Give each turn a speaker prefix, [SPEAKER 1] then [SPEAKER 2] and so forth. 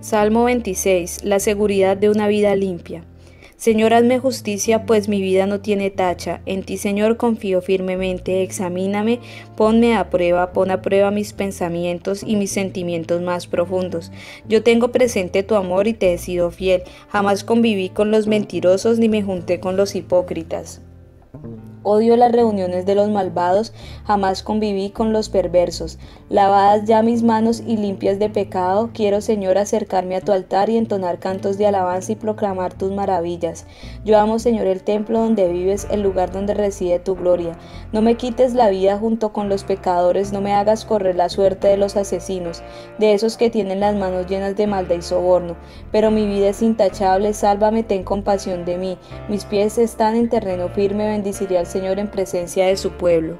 [SPEAKER 1] Salmo 26. La seguridad de una vida limpia. Señor, hazme justicia, pues mi vida no tiene tacha. En ti, Señor, confío firmemente. Examíname, ponme a prueba, pon a prueba mis pensamientos y mis sentimientos más profundos. Yo tengo presente tu amor y te he sido fiel. Jamás conviví con los mentirosos ni me junté con los hipócritas. Odio las reuniones de los malvados, jamás conviví con los perversos. Lavadas ya mis manos y limpias de pecado, quiero Señor acercarme a tu altar y entonar cantos de alabanza y proclamar tus maravillas. Yo amo Señor el templo donde vives, el lugar donde reside tu gloria. No me quites la vida junto con los pecadores, no me hagas correr la suerte de los asesinos, de esos que tienen las manos llenas de maldad y soborno. Pero mi vida es intachable, sálvame, ten compasión de mí. Mis pies están en terreno firme, bendiciré al Señor en presencia de su pueblo.